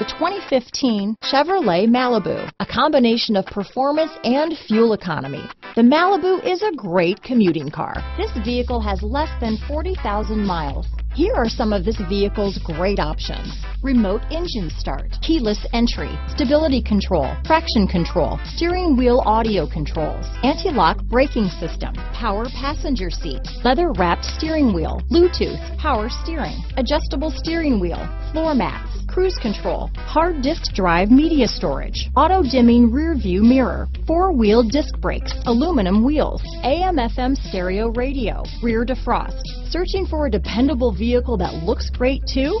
The 2015 Chevrolet Malibu, a combination of performance and fuel economy. The Malibu is a great commuting car. This vehicle has less than 40,000 miles. Here are some of this vehicle's great options. Remote engine start, keyless entry, stability control, traction control, steering wheel audio controls, anti-lock braking system, power passenger seat, leather wrapped steering wheel, Bluetooth, power steering, adjustable steering wheel, floor mats, cruise control, hard disk drive media storage, auto dimming rear view mirror, four wheel disc brakes, aluminum wheels, AM FM stereo radio, rear defrost. Searching for a dependable vehicle that looks great too?